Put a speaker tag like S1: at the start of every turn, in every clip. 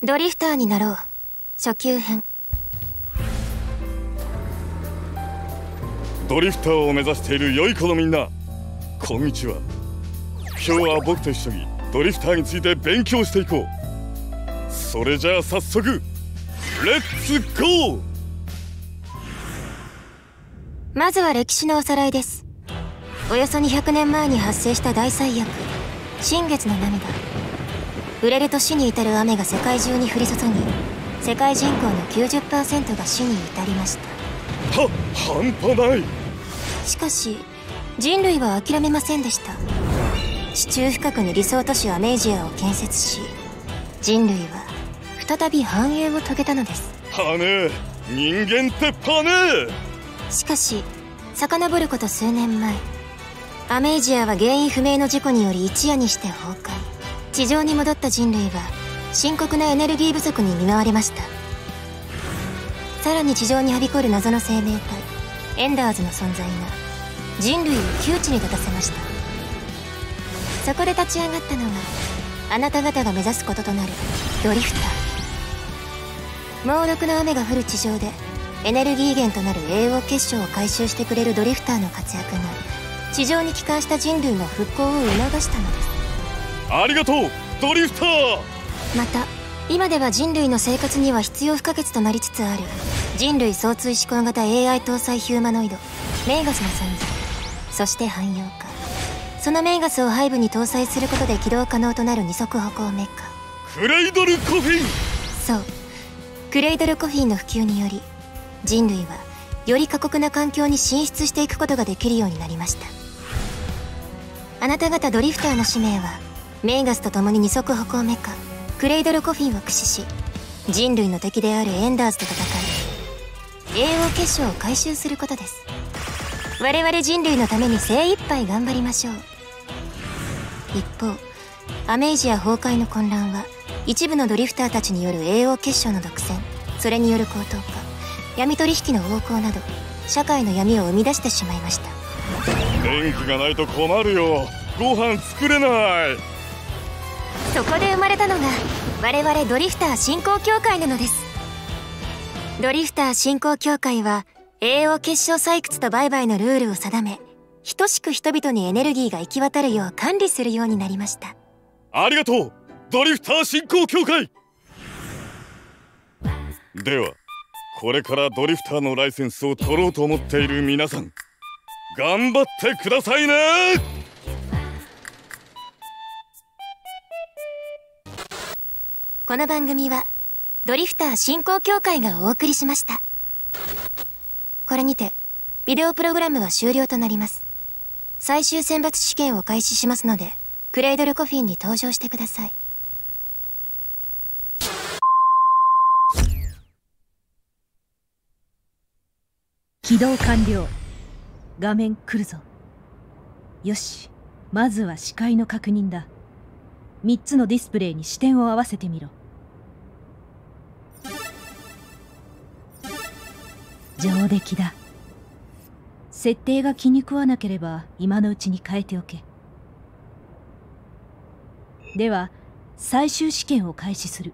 S1: ドリフターになろう。初級編。
S2: ドリフターを目指している良い子のみんな。こんにちは。今日は僕と一緒にドリフターについて勉強していこう。それじゃあ早速レッツゴー
S1: まずは歴史のおさらいです。およそ200年前に発生した大災悪新月の涙売れると死に至る雨が世界中に降り注ぎ世界人口の90%が死に至りました。
S2: は半端ない。
S1: しかし人類は諦めませんでした。地中深くに理想都市アメージアを建設し人類は再び繁栄を遂げたのです。
S2: はね人間ってパネ
S1: しかし遡ること数年前アメージアは原因不明の事故により一夜にして崩壊地上に戻った人類は深刻なエネルギー不足に見舞われました。さらに地上にはびこる謎の生命体エンダーズの存在が人類を窮地に立たせました。そこで立ち上がったのがあなた方が目指すこととなるドリフター。猛毒の雨が降る地上でエネルギー源となる栄養結晶を回収してくれるドリフターの活躍が地上に帰還した人類の復興を促したのです。
S2: ありがとうドリフター。
S1: また今では人類の生活には必要不可欠となりつつある。人類総通思考型 AI 搭載ヒューマノイド。メイガスの存在そして汎用化。そのメイガスを背部に搭載することで起動可能となる二足歩行メッカ。
S2: クレイドルコフィン
S1: そう。クレイドルコフィンの普及により人類はより過酷な環境に進出していくことができるようになりました。あなた方ドリフターの使命はメイガスと共に二足歩行メカ。クレイドルコフィンを駆使し人類の敵であるエンダーズと戦い栄養結晶を回収することです。我々人類のために精一杯頑張りましょう。一方アメージア崩壊の混乱は一部のドリフターたちによる栄養結晶の独占それによる高等化闇取引の横行など社会の闇を生み出してしまいました。
S2: 電気がないと困るよ。ご飯作れない。
S1: そこで生まれたのが我々ドリフター振興協会なのです。ドリフター振興協会は栄養結晶採掘と売買のルールを定め等しく人々にエネルギーが行き渡るよう管理するようになりました。
S2: ありがとうドリフター振興協会。ではこれからドリフターのライセンスを取ろうと思っている皆さん頑張ってくださいね。
S1: この番組はドリフター振興協会がお送りしました。これにてビデオプログラムは終了となります。最終選抜試験を開始しますのでクレイドルコフィンに登場してください。
S3: 起動完了。画面来るぞ。よし。まずは視界の確認だ。3つのディスプレイに視点を合わせてみろ。上出来だ。設定が気に食わなければ今のうちに変えておけ。では最終試験を開始する。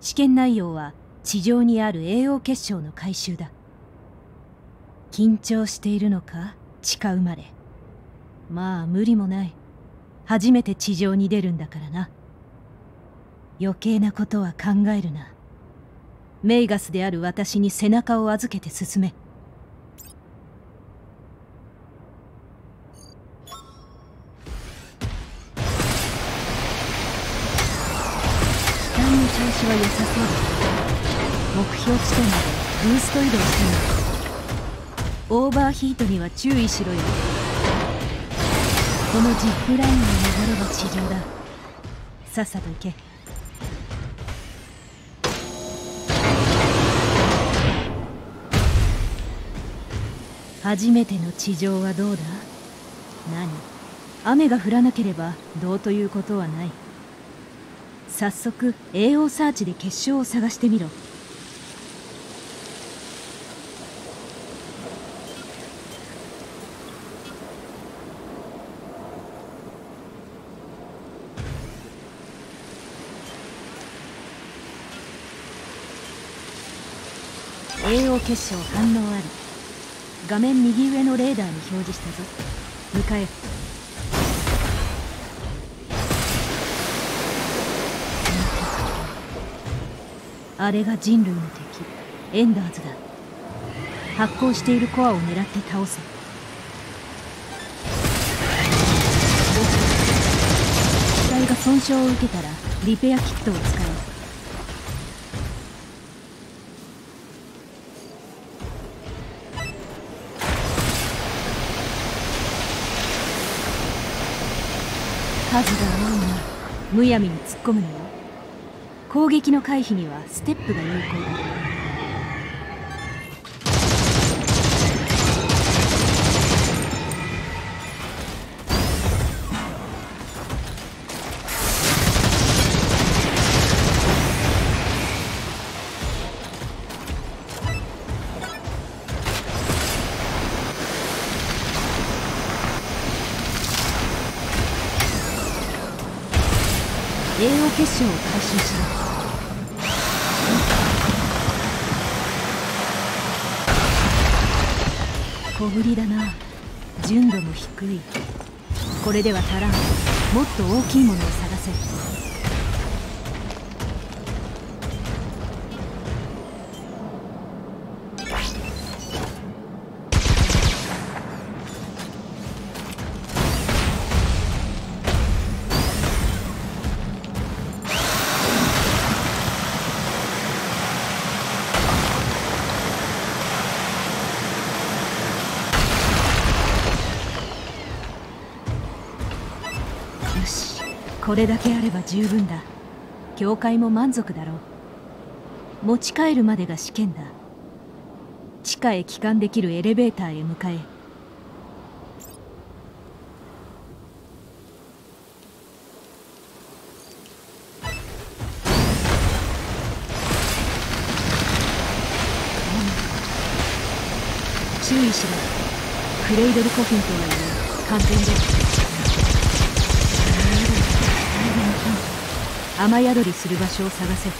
S3: 試験内容は地上にある栄養結晶の回収だ。緊張しているのか地下生まれ。まあ無理もない。初めて地上に出るんだからな。余計なことは考えるな。メイガスである私に背中を預けて進め。機体の調子は良さそうだ。目標地点までブースト移動してみる。オーバーヒートには注意しろよ。このジップラインに登れば地上だ。さっさと行け。初めての地上はどうだ？何？雨が降らなければどうということはない。早速栄養サーチで結晶を探してみろ。栄養結晶反応あり。画面右上のレーダーに表示したぞ。迎えあれが人類の敵。エンダーズだ。発光しているコアを狙って倒せ。機体が損傷を受けたらリペアキットを使え。数が多いなむやみに突っ込むのよ。攻撃の回避にはステップが有効だ。結晶を回収しろ。小ぶりだな。純度も低い。これでは足らん。もっと大きいものを探これだけあれば十分だ。教会も満足だろう。持ち帰るまでが試験だ。地下へ帰還できるエレベーターへ向かえ注意しろ。クレイドルコフィンとはいえ完全だ雨宿りする場所を探せ。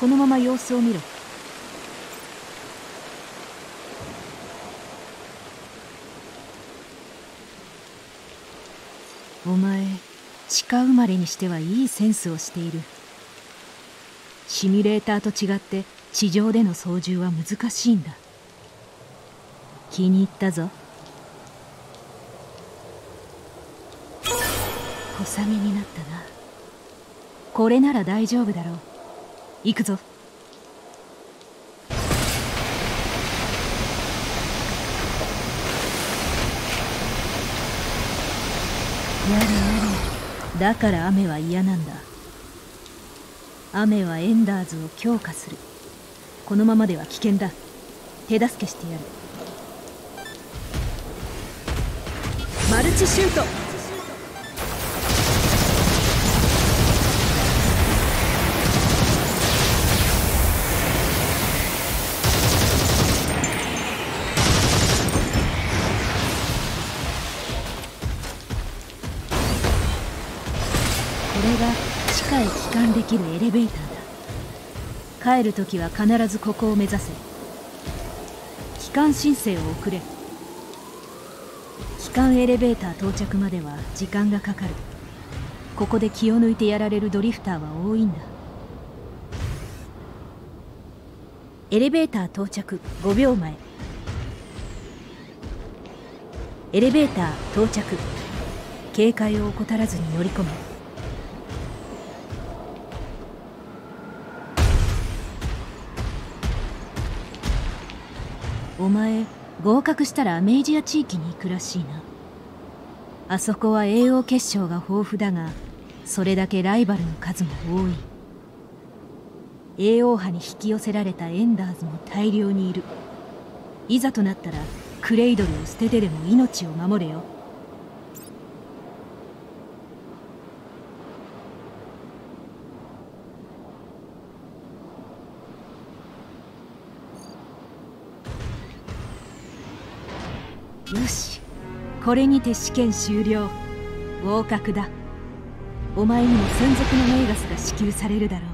S3: このまま様子を見ろ。お前地下生まれにしてはいいセンスをしている。シミュレーターと違って地上での操縦は難しいんだ。気に入ったぞ。小雨になったな。これなら大丈夫だろう。行くぞ。やれやれ。だから雨は嫌なんだ。雨はエンダーズを強化する。このままでは危険だ。手助けしてやる。マルチシュート。これが地下へ帰還できるエレベーター。だ帰るときは必ずここを目指せ。帰還申請を送れ。帰還エレベーター到着までは時間がかかる。ここで気を抜いてやられるドリフターは多いんだ。エレベーター到着5秒前。エレベーター到着。警戒を怠らずに乗り込めお前合格したらアメイジア地域に行くらしいな。あそこは栄養結晶が豊富だがそれだけライバルの数も多い。栄王派に引き寄せられたエンダーズも大量にいる。いざとなったらクレイドルを捨ててでも命を守れよ。よし。これにて試験終了。合格だ。お前にも専属のメイガスが支給されるだろ
S4: う。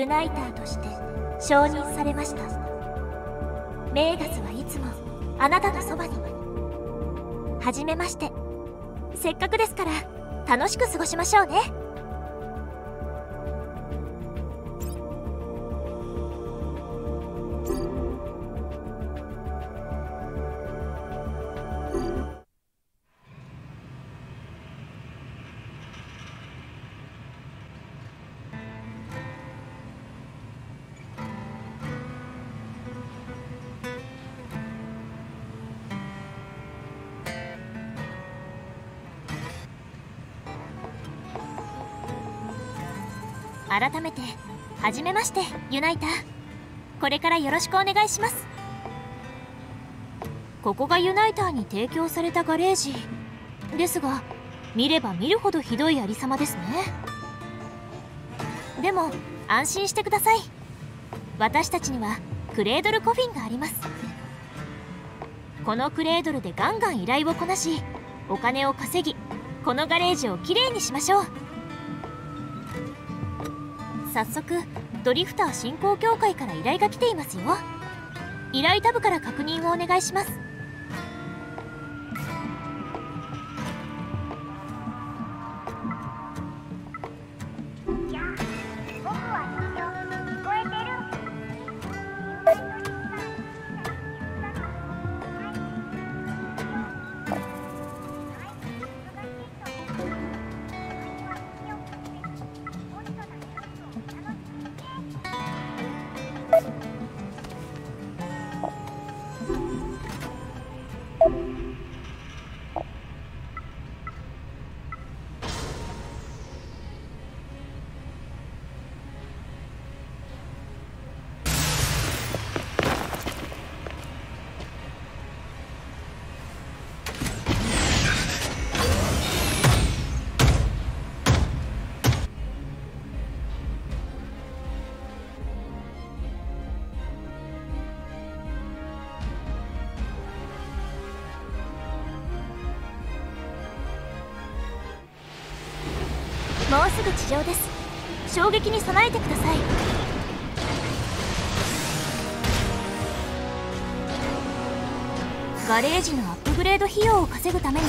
S4: ユナイターとして承認されました。メーガスはいつもあなたのそばに。はじめまして。せっかくですから楽しく過ごしましょうね。改めて初めましてユナイター。これからよろしくお願いします。ここがユナイターに提供されたガレージ。ですが見れば見るほどひどいありさまですね。でも安心してください。私たちにはクレードルコフィンがあります。このクレードルでガンガン依頼をこなしお金を稼ぎこのガレージをきれいにしましょう。早速ドリフター振興協会から依頼が来ていますよ。依頼タブから確認をお願いします。すぐ地上です。衝撃に備えてください。ガレージのアップグレード費用を稼ぐために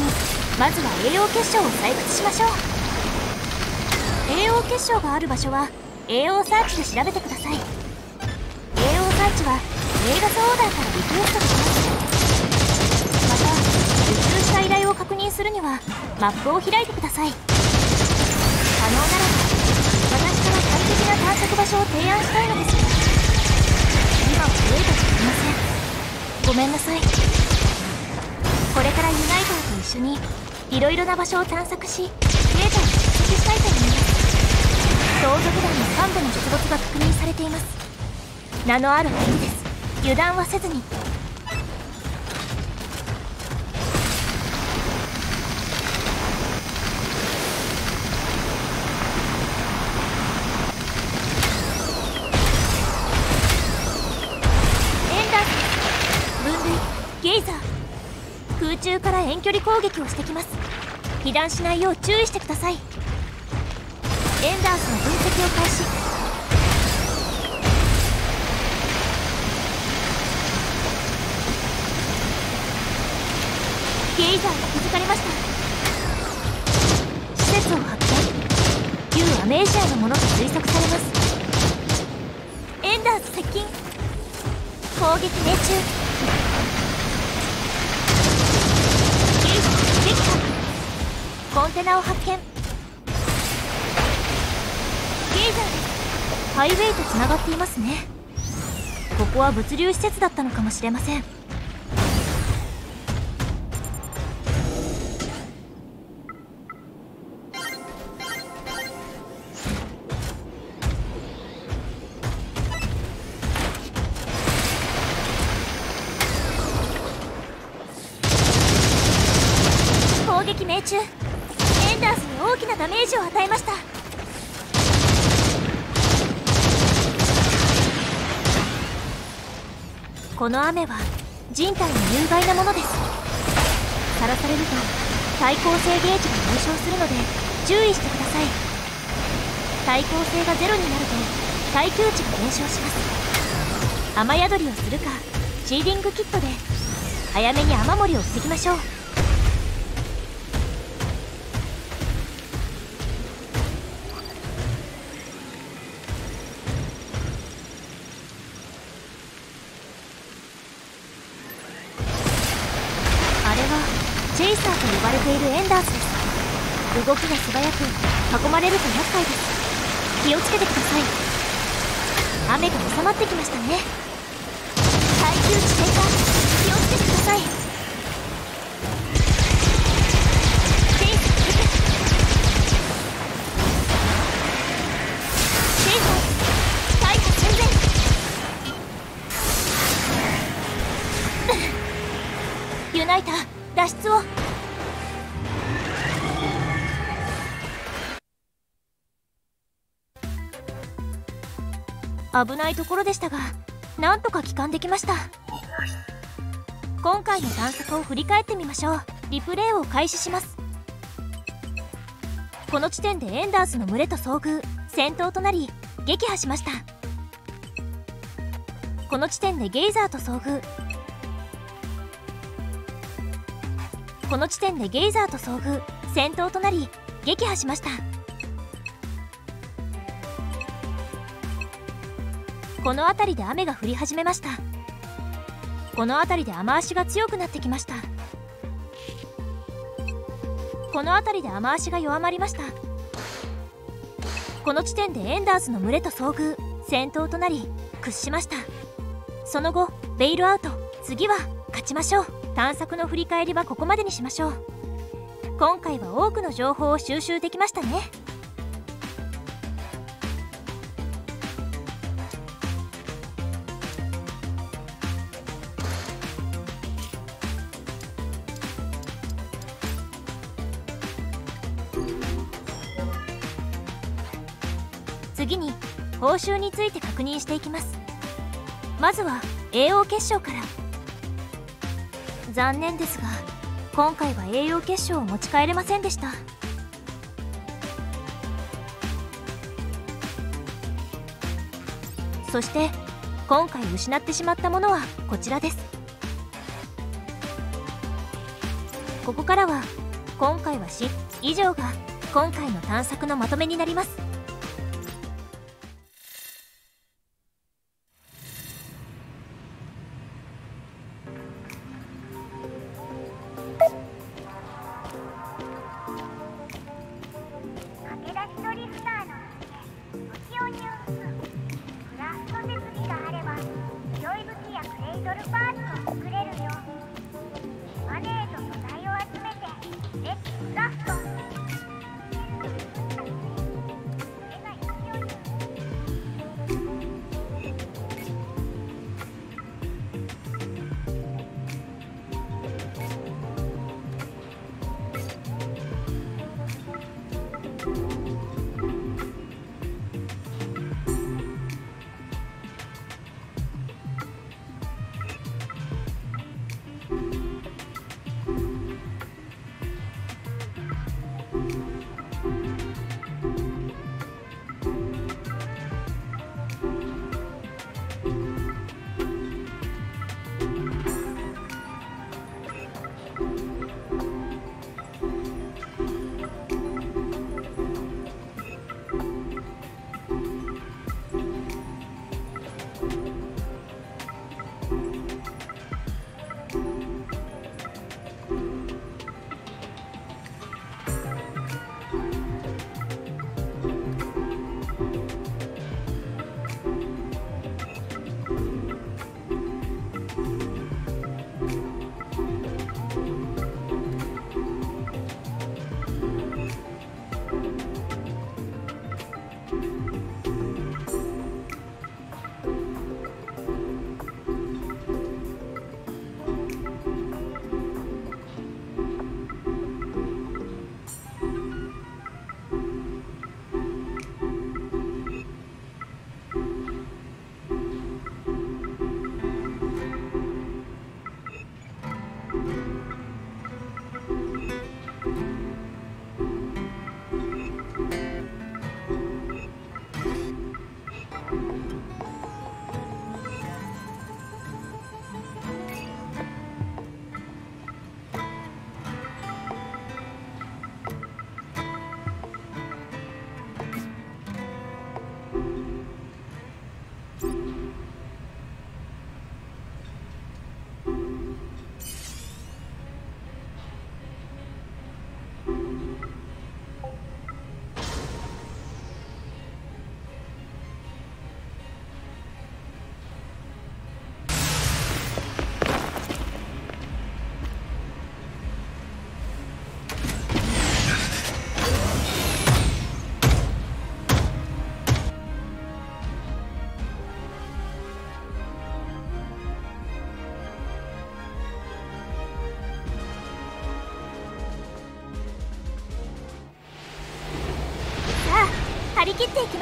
S4: まずは栄養結晶を採掘しましょう。栄養結晶がある場所は栄養サーチで調べてください。栄養サーチは映画スオーダーからリクエストします。また受注した依頼を確認するにはマップを開いてください。能ならば私から最適な探索場所を提案したいのですが今はデータじゃありませんごめんなさい。これからユナイターと一緒にいろいろな場所を探索しデータを蓄積したいと思います。同族団の幹部の出没が確認されています。名のある相手です油断はせずに。距離攻撃をしてきます。被弾しないよう注意してください。エンダースの分析を開始。ゲイザーが気づかれました。施設を発見。旧アメージアのものと推測されます。エンダーズ接近。攻撃命中ゲイザー撃破コンテナを発見。ゲイザーです。ハイウェイとつながっていますね。ここは物流施設だったのかもしれません。この雨は人体に有害なものです。さらされると耐抗性ゲージが燃焼するので注意してください。耐抗性がゼロになると耐久値が減少します。雨宿りをするかシーディングキットで早めに雨漏りを防ぎましょう。ているエンダースです。動きが素早く囲まれると厄介です。気をつけてください。雨が収まってきましたね。耐久値低下危ないところでしたがなんとか帰還できました。今回の探索を振り返ってみましょう。リプレイを開始します。この地点でエンダースの群れと遭遇戦闘となり撃破しました。この地点でゲイザーと遭遇。この地点でゲイザーと遭遇戦闘となり撃破しました。この辺りで雨が降り始めました。この辺りで雨足が強くなってきました。この辺りで雨足が弱まりました。この地点でエンダーズの群れと遭遇戦闘となり屈しました。その後ベイルアウト。次は勝ちましょう。探索の振り返りはここまでにしましょう。今回は多くの情報を収集できましたね。報酬について確認していきます。まずは AO 決勝から。残念ですが今回は栄養結晶を持ち帰れませんでした。そして今回失ってしまったものはこちらです。ここからは今回はし以上が今回の探索のまとめになります。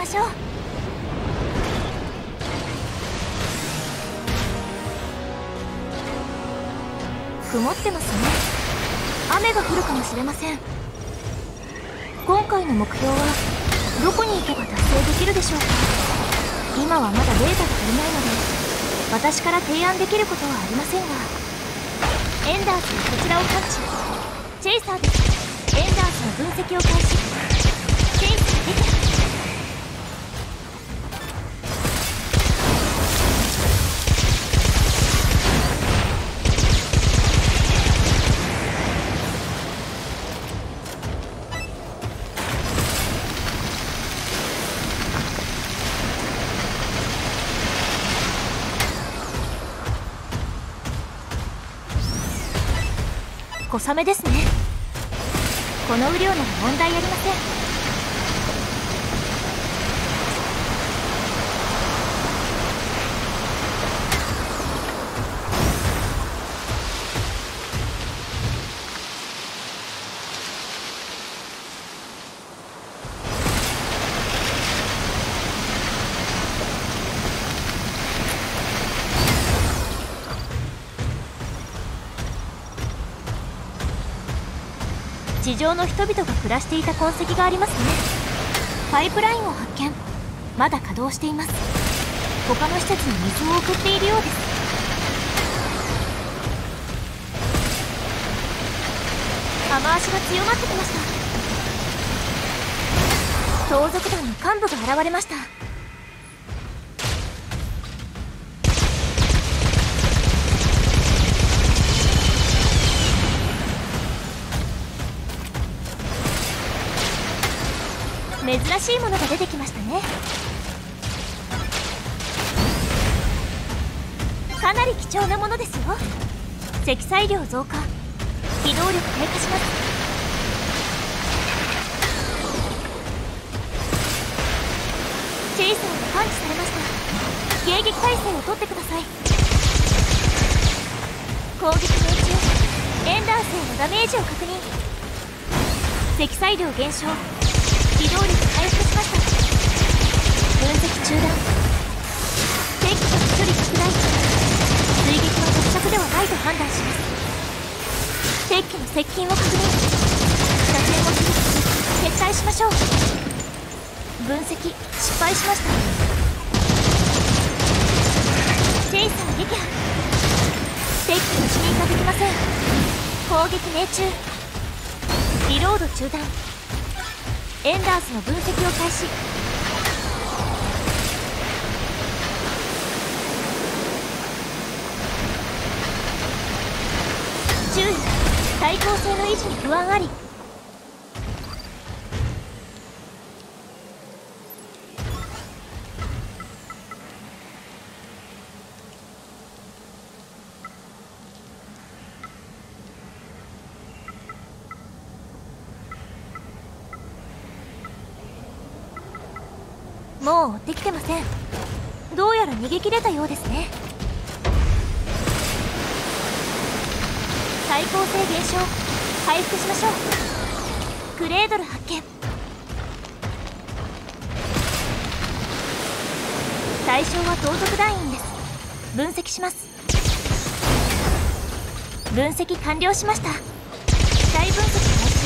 S4: しょう。曇ってますね。雨が降るかもしれません。今回の目標はどこに行けば達成できるでしょうか。今はまだデータが足りないので私から提案できることはありませんが。エンダーズがこちらを感知。チェイサーです。エンダーズの分析を開始。小雨ですね。この雨量なら問題ありません。上の人々が暮らしていた痕跡がありますね。パイプラインを発見。まだ稼働しています。他の施設に水を送っているようです。雨足が強まってきました。盗賊団の幹部が現れました。しいものが出てきましたね。かなり貴重なものですよ。積載量増加。機動力低下します。チェイサーが感知されました。迎撃態勢を取ってください。攻撃命中エンダー星のダメージを確認。積載量減少。機動力分析中断敵機の距離拡大。追撃の突着ではないと判断します。敵機の接近を確認。車線を切り撤退しましょう。分析失敗しました。チェイサー撃破。敵機の視認ができません。攻撃命中。リロード中断。エンダースの分析を開始。注意対抗性の維持に不安あり。もう追ってきてません。どうやら逃げ切れたようですね。対抗性減少。回復しましょう。クレードル発見。対象は盗賊団員です。分析します。分析完了しました。大分析開始。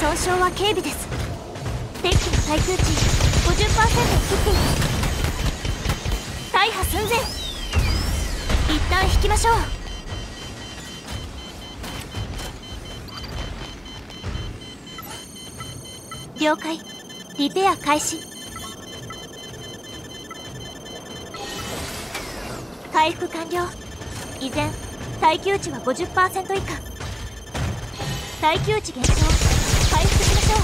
S4: 損傷は軽微です。敵機の対空値50%を切っています。大破寸前。一旦引きましょう。了解。リペア開始。回復完了。依然耐久値は50%以下。耐久値減少。回復しましょ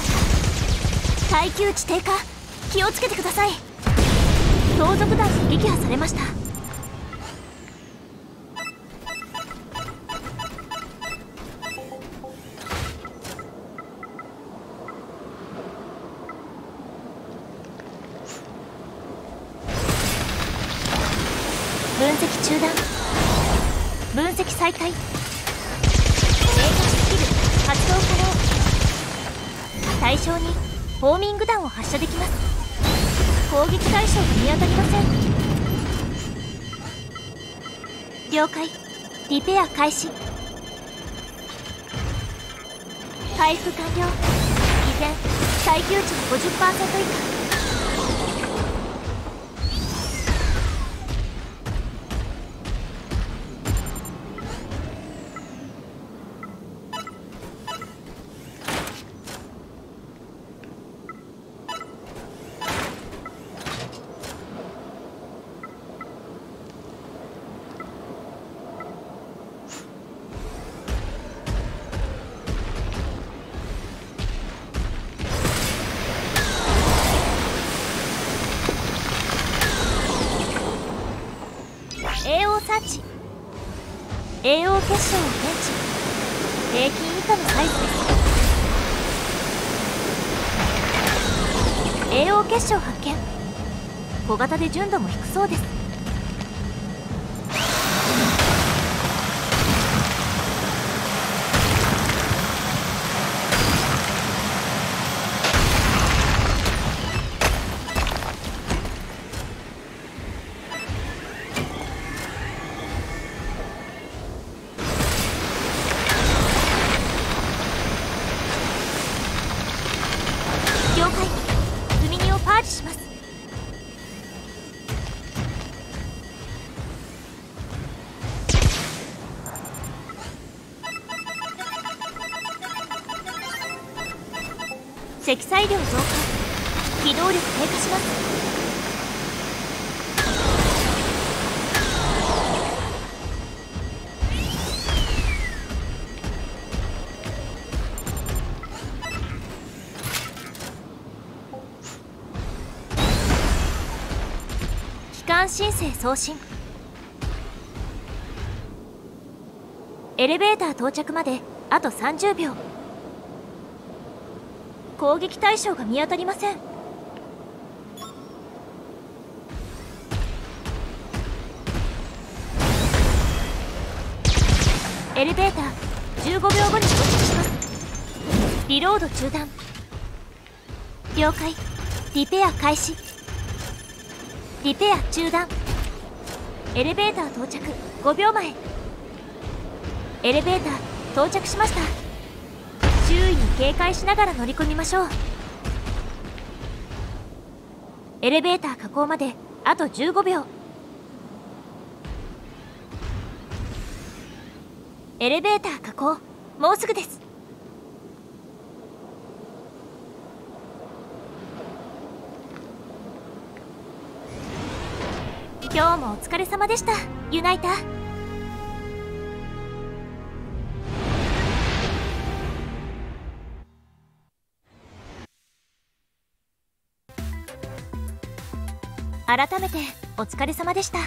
S4: う。耐久値低下。気をつけてください。盗賊団に撃破されました。了解。リペア開始。回復完了。依然耐久値の50%以下。栄養結晶を検知。平均以下のサイズです。栄養結晶発見。小型で純度も低そうです。積載量増加。機動力低下します。機関申請送信。エレベーター到着まであと30秒。攻撃対象が見当たりません。エレベーター15秒後に到着します。リロード中断。了解。リペア開始。リペア中断。エレベーター到着。5秒前。エレベーター到着しました。警戒しながら乗り込みましょう。エレベーター下降まであと15秒。エレベーター下降。もうすぐです。今日もお疲れ様でした。ユナイタ改めてお疲れ様でした。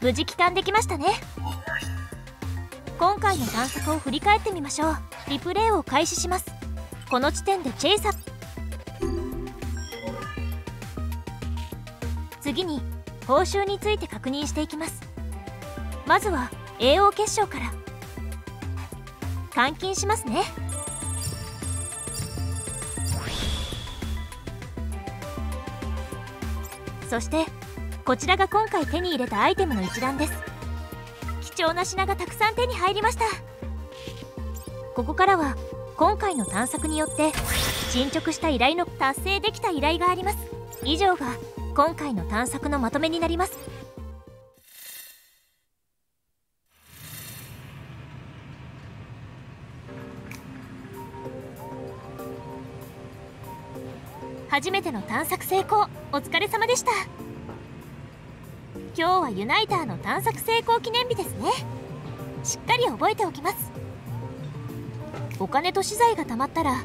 S4: 無事帰還できましたね。今回の探索を振り返ってみましょう。リプレイを開始します。この地点でチェイサ次に報酬について確認していきます。まずは AO 結晶から。換金しますね。そしてこちらが今回手に入れたアイテムの一覧です。貴重な品がたくさん手に入りました。ここからは今回の探索によって進捗した依頼の達成できた依頼があります。以上が今回の探索のまとめになります。初めての探索成功。お疲れ様でした。今日はユナイターの探索成功記念日ですね。しっかり覚えておきます。お金と資材が貯まったら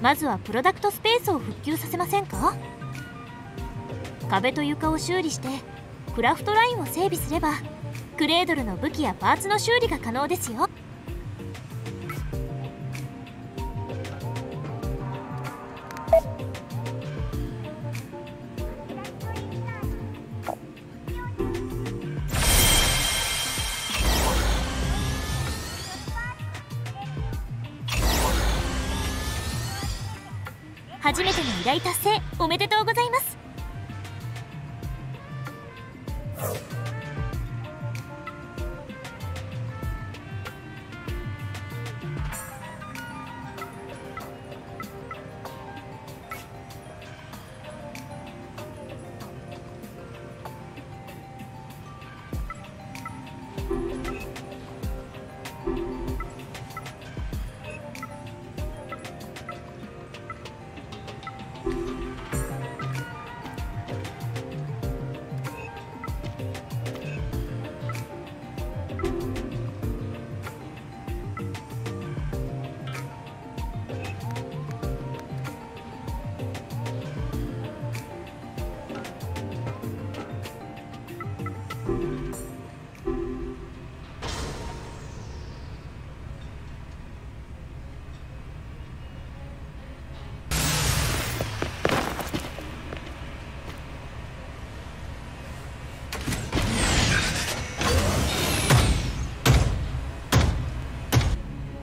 S4: まずはプロダクトスペースを復旧させませんか？壁と床を修理してクラフトラインを整備すればクレードルの武器やパーツの修理が可能ですよ。